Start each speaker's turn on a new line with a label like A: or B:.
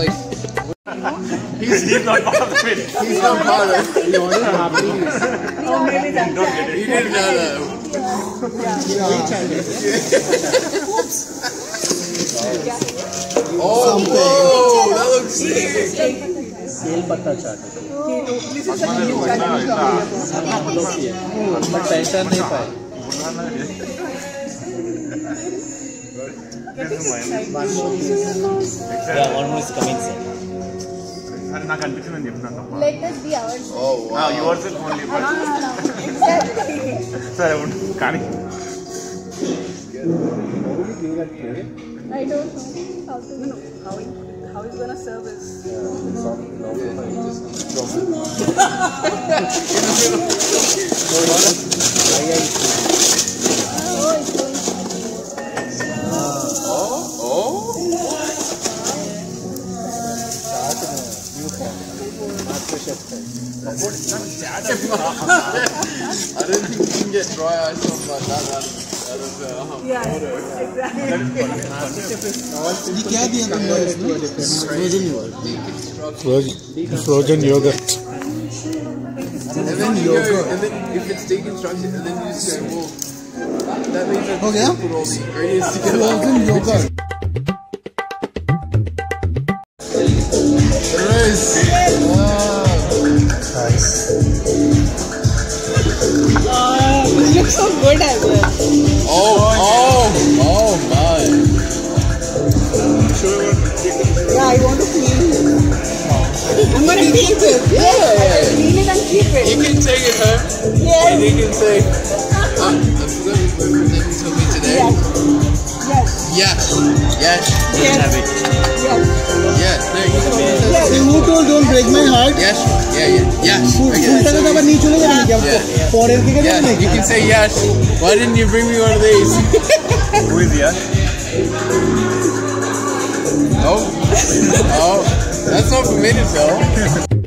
A: like
B: He's, he's not part of the film.
A: he's not part of it.
C: He ordered happy.
D: Oh, maybe that's
A: He didn't know that. Oh, whoa, that looks sick.
C: Sale पत्ता चाट
E: yeah,
B: one more is coming, sir.
D: Let us be ours.
A: Oh, wow.
B: Ah, yourself only.
D: Exactly.
B: Sir, I would.
D: I don't know how to. No, how he's gonna serve us. Yeah, it's not.
A: No. oh. I didn't think you can get dry ice on like that out of, out of uh,
D: Yeah, exactly.
F: ये क्या दिया तुमने इसमें frozen
A: deconstruction.
F: Frozen yogurt
A: And then you go, and then if it's deconstructed, and then you just go, well, that means I
F: हो गया?
A: put all the ingredients together.
F: Frozen yogurt
D: So oh, good as well.
A: Oh, oh, oh my.
D: Yeah, I want to clean it. I'm gonna keep it. Yeah, I will clean it and keep it.
A: You can take it
D: Yes.
A: and you can say, Yes. Yes. You
D: yes.
A: have it.
D: Yes. See,
A: who have You
F: told don't break my heart.
A: Yes. Yeah. Yeah. Yes.
F: ফুলটাকে তো আবার নিয়ে চলে যাবে নাকি পরের দিকে যাবে নাকি
A: you can say yes why didn't you bring me one of these
B: with you
A: no no that's not permitted though